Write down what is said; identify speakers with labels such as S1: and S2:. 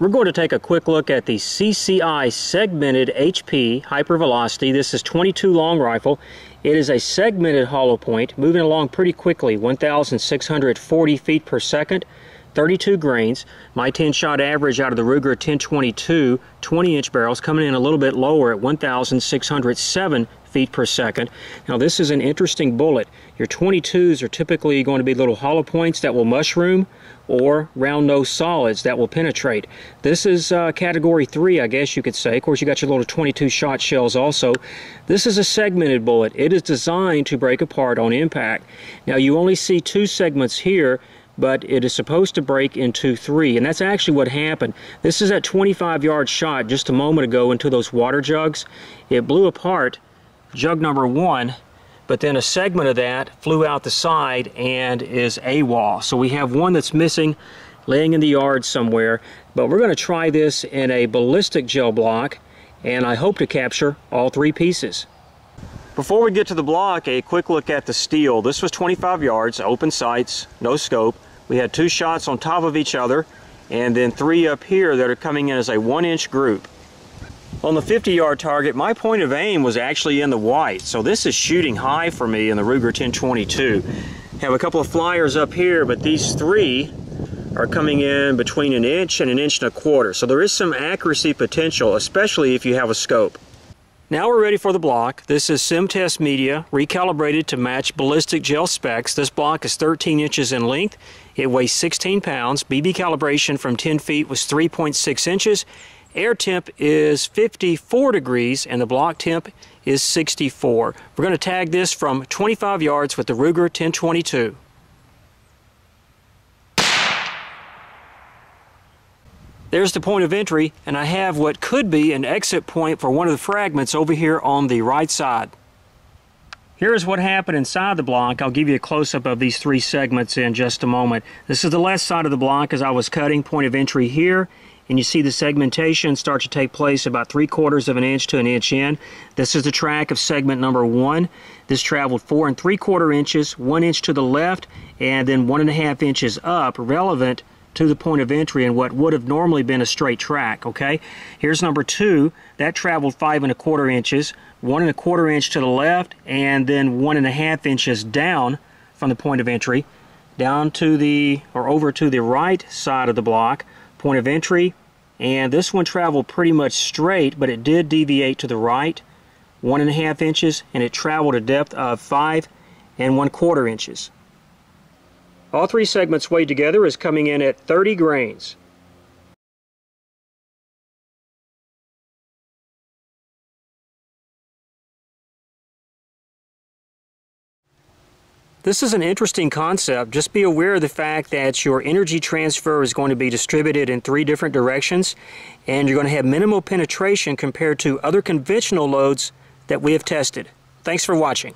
S1: We're going to take a quick look at the CCI segmented HP hypervelocity. This is 22 long rifle. It is a segmented hollow point, moving along pretty quickly, 1,640 feet per second, 32 grains. My 10 shot average out of the Ruger 1022 20 inch barrels coming in a little bit lower at 1,607 feet per second. Now this is an interesting bullet. Your 22s are typically going to be little hollow points that will mushroom or round nose solids that will penetrate. This is uh, category 3 I guess you could say. Of course you got your little 22 shot shells also. This is a segmented bullet. It is designed to break apart on impact. Now you only see two segments here but it is supposed to break into three, and that's actually what happened. This is that 25 yard shot just a moment ago into those water jugs. It blew apart jug number one, but then a segment of that flew out the side and is AWOL. So we have one that's missing, laying in the yard somewhere, but we're going to try this in a ballistic gel block, and I hope to capture all three pieces. Before we get to the block, a quick look at the steel. This was 25 yards, open sights, no scope. We had two shots on top of each other, and then three up here that are coming in as a one inch group. On the 50 yard target, my point of aim was actually in the white, so this is shooting high for me in the Ruger 1022. Have a couple of flyers up here, but these three are coming in between an inch and an inch and a quarter. So there is some accuracy potential, especially if you have a scope. Now we're ready for the block. This is SimTest Media, recalibrated to match ballistic gel specs. This block is 13 inches in length. It weighs 16 pounds. BB calibration from 10 feet was 3.6 inches Air temp is 54 degrees and the block temp is 64. We're going to tag this from 25 yards with the Ruger 1022. There's the point of entry and I have what could be an exit point for one of the fragments over here on the right side. Here's what happened inside the block. I'll give you a close-up of these three segments in just a moment. This is the left side of the block as I was cutting, point of entry here, and you see the segmentation start to take place about three quarters of an inch to an inch in. This is the track of segment number one. This traveled four and three quarter inches, one inch to the left, and then one and a half inches up, relevant to the point of entry in what would have normally been a straight track, okay? Here's number two. That traveled five and a quarter inches, one and a quarter inch to the left, and then one and a half inches down from the point of entry, down to the, or over to the right side of the block, point of entry, and this one traveled pretty much straight, but it did deviate to the right one and a half inches, and it traveled a depth of five and one quarter inches. All three segments weighed together is coming in at 30 grains. This is an interesting concept. Just be aware of the fact that your energy transfer is going to be distributed in three different directions and you're going to have minimal penetration compared to other conventional loads that we have tested. Thanks for watching.